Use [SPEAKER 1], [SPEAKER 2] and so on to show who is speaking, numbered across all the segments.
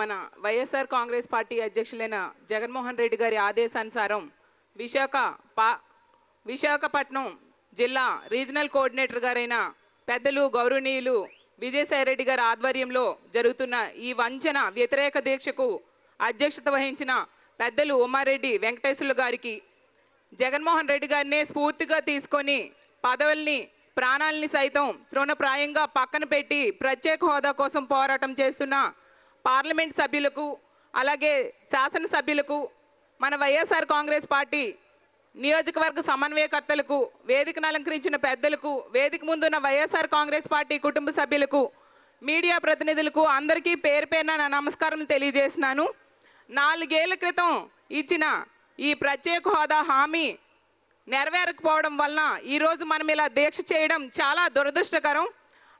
[SPEAKER 1] మన వైఎస్ఆర్ కాంగ్రెస్ పార్టీ అధ్యక్షులైన జగన్మోహన్ రెడ్డి గారి ఆదేశానుసారం విశాఖ పా విశాఖపట్నం జిల్లా రీజనల్ కోఆర్డినేటర్ గారైన పెద్దలు గౌరవనీయులు విజయసాయి రెడ్డి గారి ఆధ్వర్యంలో జరుగుతున్న ఈ వంచన వ్యతిరేక దీక్షకు అధ్యక్షత వహించిన పెద్దలు ఉమారెడ్డి వెంకటేశ్వర్లు గారికి జగన్మోహన్ రెడ్డి గారినే స్ఫూర్తిగా తీసుకొని పదవుల్ని ప్రాణాలని సైతం తృణప్రాయంగా పక్కన పెట్టి ప్రత్యేక హోదా కోసం పోరాటం చేస్తున్న పార్లమెంట్ సభ్యులకు అలాగే శాసనసభ్యులకు మన వైఎస్ఆర్ కాంగ్రెస్ పార్టీ నియోజకవర్గ సమన్వయకర్తలకు వేదికను అలంకరించిన పెద్దలకు వేదిక ముందున్న వైఎస్ఆర్ కాంగ్రెస్ పార్టీ కుటుంబ సభ్యులకు మీడియా ప్రతినిధులకు అందరికీ పేరు పేరున నా నమస్కారం తెలియజేసినాను నాలుగేళ్ళ క్రితం ఇచ్చిన ఈ ప్రత్యేక హోదా హామీ నెరవేరకపోవడం వలన ఈరోజు మనం ఇలా దీక్ష చేయడం చాలా దురదృష్టకరం.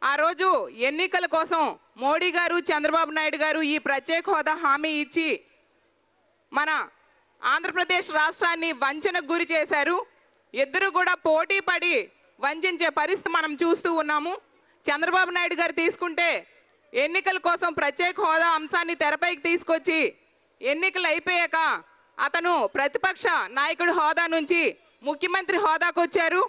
[SPEAKER 1] ఆ రోజు ఎన్నికల కోసం మోడీ గారు చంద్రబాబు నాయుడు గారు ఈ ప్రత్యేక హోదా హామీ ఇచ్చి మన ఆంధ్రప్రదేశ్ రాష్ట్రాన్ని వంచనకు గురి చేశారు. ఇద్దరు కూడా పోటీ పడి వంచే పరిస్థితి మనం చూస్తూ ఉన్నాము. చంద్రబాబు నాయుడు గారు తీసుకుంటే ఎన్నికల కోసం ప్రత్యేక హోదా అంశాన్ని తెరపైకి తీసుకొచ్చి ఎన్నికలు అయిపోయాక అతను ప్రతిపక్ష నాయకుడి హోదా నుంచి ముఖ్యమంత్రి హోదాకు వచ్చారు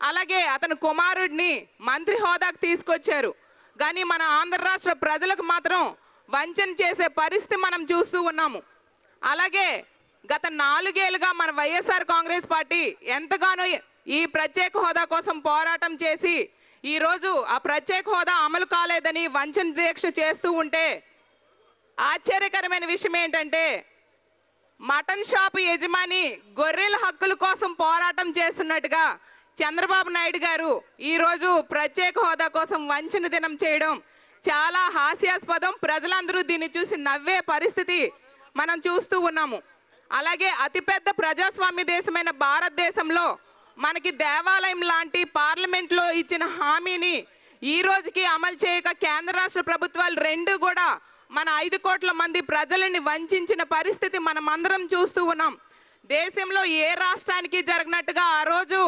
[SPEAKER 1] అలాగే అతను కుమారుడిని మంత్రి హోదాకు తీసుకొచ్చారు. కానీ మన ఆంధ్ర రాష్ట్ర ప్రజలకు మాత్రం వంచన చేసే పరిస్థితి మనం చూస్తూ ఉన్నాము. అలాగే గత నాలుగేళ్ళుగా మన వైఎస్ఆర్ కాంగ్రెస్ పార్టీ ఎంతగానో ఈ ప్రత్యేక హోదా కోసం పోరాటం చేసి ఈరోజు ఆ ప్రత్యేక హోదా అమలు కాలేదని వంచన దీక్ష చేస్తూ ఉంటే ఆశ్చర్యకరమైన విషయం ఏంటంటే మటన్ షాపు యజమాని గొర్రెల హక్కుల కోసం పోరాటం చేస్తున్నట్టుగా చంద్రబాబు నాయుడు గారు ఈరోజు ప్రత్యేక హోదా కోసం వంచన దినం చేయడం చాలా హాస్యాస్పదం. ప్రజలందరూ దీన్ని చూసి నవ్వే పరిస్థితి మనం చూస్తూ ఉన్నాము. అలాగే అతిపెద్ద ప్రజాస్వామ్య దేశమైన భారతదేశంలో మనకి దేవాలయం లాంటి పార్లమెంట్లో ఇచ్చిన హామీని ఈ రోజుకి అమలు చేయక కేంద్ర రాష్ట్ర ప్రభుత్వాలు రెండు కూడా మన ఐదు కోట్ల మంది ప్రజలని వంచిన పరిస్థితి మనం అందరం చూస్తూ ఉన్నాం. దేశంలో ఏ రాష్ట్రానికి జరిగినట్టుగా ఆ రోజు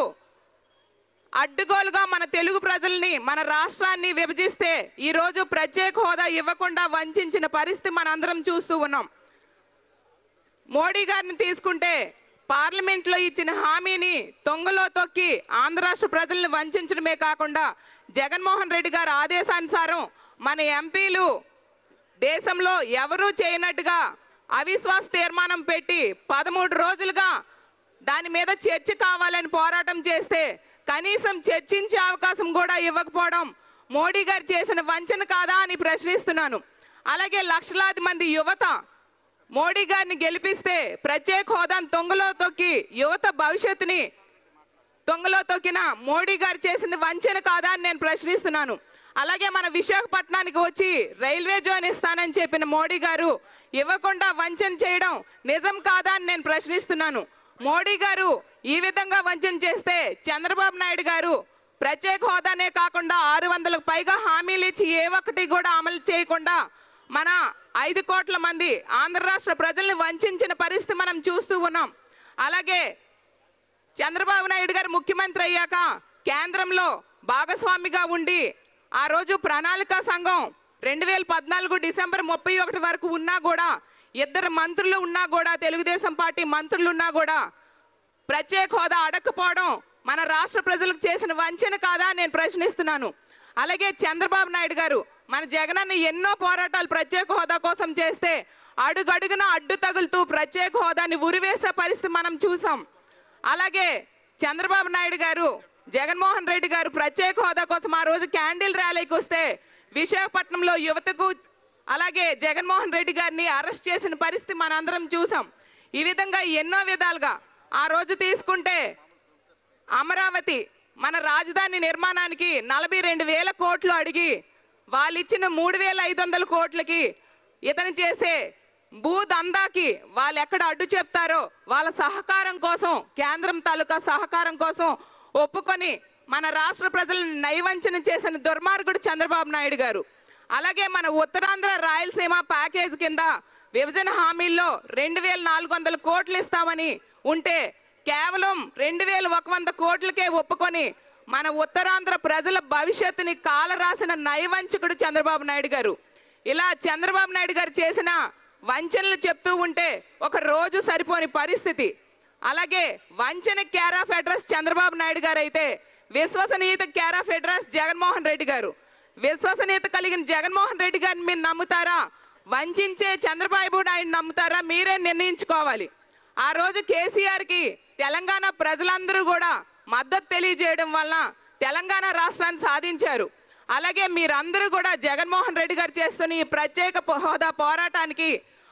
[SPEAKER 1] అడ్డుగోలుగా మన తెలుగు ప్రజల్ని మన రాష్ట్రాన్ని విభజిస్తే ఈరోజు ప్రత్యేక హోదా ఇవ్వకుండా వంచిన పరిస్థితి మనందరం చూస్తూ ఉన్నాం. మోడీ గారిని తీసుకుంటే పార్లమెంట్లో ఇచ్చిన హామీని తొంగలో తొక్కి ఆంధ్ర రాష్ట్ర ప్రజల్ని వంచడమే కాకుండా జగన్మోహన్ రెడ్డి గారి ఆదేశానుసారం మన ఎంపీలు దేశంలో ఎవరూ చేయనట్టుగా అవిశ్వాస తీర్మానం పెట్టి పదమూడు రోజులుగా దాని మీద చర్చ కావాలని పోరాటం చేస్తే కనీసం చర్చించే అవకాశం కూడా ఇవ్వకపోవడం మోడీ గారు చేసిన వంచన కాదా అని ప్రశ్నిస్తున్నాను. అలాగే లక్షలాది మంది యువత మోడీ గారిని గెలిపిస్తే ప్రత్యేక హోదాను తొంగలో తొక్కి యువత భవిష్యత్తుని దొంగలో తొక్కిన మోడీ గారు చేసింది వంచన కాదా అని నేను ప్రశ్నిస్తున్నాను. అలాగే మన విశాఖపట్నానికి వచ్చి రైల్వే జోన్ ఇస్తానని చెప్పిన మోడీ గారు ఇవ్వకుండా వంచన చేయడం నిజం కాదా అని నేను ప్రశ్నిస్తున్నాను. మోడీ గారు ఈ విధంగా వంచన చేస్తే చంద్రబాబు నాయుడు గారు ప్రత్యేక హోదానే కాకుండా ఆరు వందలకు పైగా హామీలు ఇచ్చి ఏ ఒక్కటి కూడా అమలు చేయకుండా మన ఐదు కోట్ల మంది ఆంధ్ర రాష్ట్ర ప్రజల్ని వంచిన పరిస్థితి మనం చూస్తూ ఉన్నాం. అలాగే చంద్రబాబు నాయుడు గారు ముఖ్యమంత్రి అయ్యాక కేంద్రంలో భాగస్వామిగా ఉండి ఆ రోజు ప్రణాళిక సంఘం రెండు వేల పద్నాలుగు డిసెంబర్ ముప్పై ఒకటి వరకు ఉన్నా కూడా ఇద్దరు మంత్రులు ఉన్నా కూడా తెలుగుదేశం పార్టీ మంత్రులు ఉన్నా కూడా ప్రత్యేక హోదా అడగకపోవడం మన రాష్ట్ర ప్రజలకు చేసిన వంచన కాదా నేను ప్రశ్నిస్తున్నాను. అలాగే చంద్రబాబు నాయుడు గారు మన జగనన్న ఎన్నో పోరాటాలు ప్రత్యేక హోదా కోసం చేస్తే అడుగడుగున అడ్డు తగులుతూ ప్రత్యేక హోదాని ఉరివేసే పరిస్థితి మనం చూసాం. అలాగే చంద్రబాబు నాయుడు గారు జగన్మోహన్ రెడ్డి గారు ప్రత్యేక హోదా కోసం ఆ రోజు క్యాండిల్ ర్యాలీకి వస్తే విశాఖపట్నంలో యువతకు అలాగే జగన్మోహన్ రెడ్డి గారిని అరెస్ట్ చేసిన పరిస్థితి మనందరం చూసాం. ఈ విధంగా ఎన్నో విధాలుగా ఆ రోజు తీసుకుంటే అమరావతి మన రాజధాని నిర్మాణానికి నలభై రెండు వేల కోట్లు అడిగి వాళ్ళు ఇచ్చిన మూడు వేల ఐదు వందల కోట్లకి ఇతను చేసే భూదందాకి వాళ్ళు ఎక్కడ అడ్డు చెప్తారో వాళ్ళ సహకారం కోసం కేంద్రం తాలూకా సహకారం కోసం ఒప్పుకొని మన రాష్ట్ర ప్రజలను నైవంచన చేసిన దుర్మార్గుడు చంద్రబాబు నాయుడు గారు. అలాగే మన ఉత్తరాంధ్ర రాయలసీమ ప్యాకేజ్ కింద విభజన హామీల్లో రెండు వేల నాలుగు వందల కోట్లు ఇస్తామని ఉంటే కేవలం రెండు వేల ఒక వంద కోట్లకే ఒప్పుకొని మన ఉత్తరాంధ్ర ప్రజల భవిష్యత్తుని కాలరాసిన నైవంచకుడు చంద్రబాబు నాయుడు గారు. ఇలా చంద్రబాబు నాయుడు గారు చేసిన వంచనలు చెప్తూ ఉంటే ఒక రోజు సరిపోని పరిస్థితి. అలాగే వంచన care of address Chandrababu Naidu garu అయితే విశ్వసనీయత care of address Jaganmohan Reddy garu. విశ్వసనీయత కలిగిన జగన్మోహన్ రెడ్డి గారిని మీరు నమ్ముతారా? వంచే చంద్రబాబు నాయుడు నమ్ముతారా? మీరే నిర్ణయించుకోవాలి. ఆ రోజు కేసీఆర్కి తెలంగాణ ప్రజలందరూ కూడా మద్దతు తెలియజేయడం వల్ల తెలంగాణ రాష్ట్రాన్ని సాధించారు. అలాగే మీరందరూ కూడా జగన్మోహన్ రెడ్డి గారు చేస్తున్న ఈ ప్రత్యేక హోదా పోరాటానికి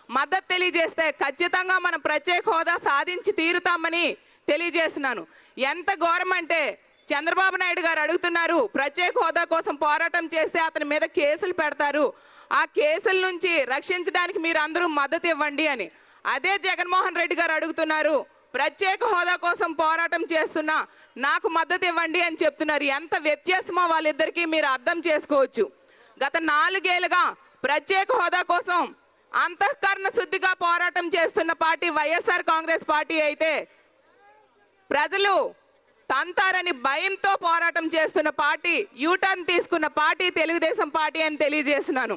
[SPEAKER 1] మద్దతు తెలియజేస్తే ఖచ్చితంగా మనం ప్రత్యేక హోదా సాధించి తీరుతామని తెలియజేస్తున్నాను. ఎంత ఘోరం అంటే చంద్రబాబు నాయుడు గారు అడుగుతున్నారు ప్రత్యేక హోదా కోసం పోరాటం చేస్తే అతని మీద కేసులు పెడతారు. ఆ కేసుల నుంచి రక్షించడానికి మీరు అందరూ మద్దతు ఇవ్వండి అని. అదే జగన్మోహన్ రెడ్డి గారు అడుగుతున్నారు ప్రత్యేక హోదా కోసం పోరాటం చేస్తున్నా నాకు మద్దతు ఇవ్వండి అని చెప్తున్నారు. ఎంత వ్యత్యాసమో వాళ్ళిద్దరికీ మీరు అర్థం చేసుకోవచ్చు. గత నాలుగేళ్ళుగా ప్రత్యేక హోదా కోసం అంతఃకరణ శుద్ధిగా పోరాటం చేస్తున్న పార్టీ వైఎస్ఆర్ కాంగ్రెస్ పార్టీ అయితే ప్రజలు తంతారని భయంతో పోరాటం చేస్తున్న పార్టీ యూటర్న్ తీసుకున్న పార్టీ తెలుగుదేశం పార్టీ అని తెలియజేస్తున్నాను.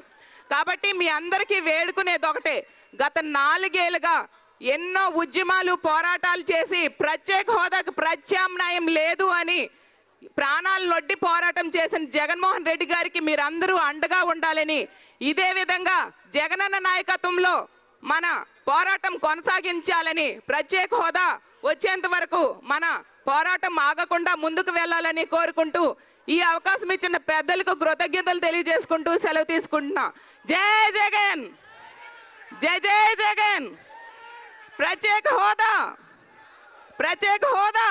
[SPEAKER 1] కాబట్టి మీ అందరికీ వేడుకునేది ఒకటే. గత నాలుగేళ్ళుగా ఎన్నో ఉద్యమాలు పోరాటాలు చేసి ప్రత్యేక హోదాకు ప్రత్యామ్నాయం లేదు అని ప్రాణాలు నొడ్డి పోరాటం చేసిన జగన్మోహన్ రెడ్డి గారికి మీరందరూ అండగా ఉండాలని ఇదే విధంగా జగనన్న నాయకత్వంలో మన పోరాటం కొనసాగించాలని ప్రత్యేక హోదా వచ్చేంత వరకు మన పోరాటం ఆగకుండా ముందుకు వెళ్ళాలని కోరుకుంటూ ఈ అవకాశం ఇచ్చిన పెద్దలకు కృతజ్ఞతలు తెలియజేసుకుంటూ సెలవు తీసుకుంటున్నా. జై జగన్! జై జై జగన్! ప్రత్యేక హోదా! ప్రత్యేక హోదా!